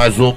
mais um.